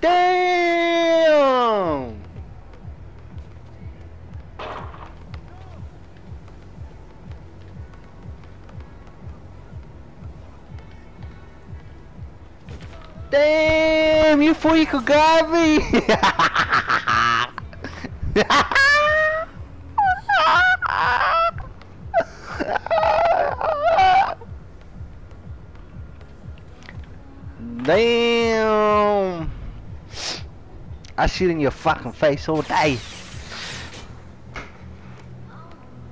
Damn! Damn, you freak got me! Damn! I shit in your fucking face all day.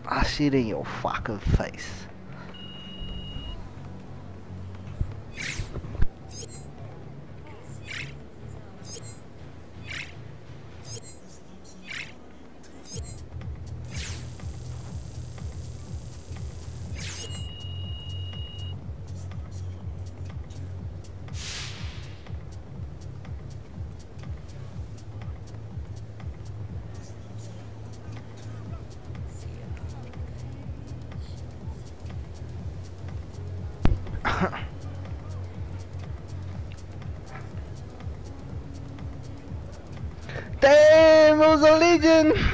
I shit in your fucking face. Damn, it was a legend!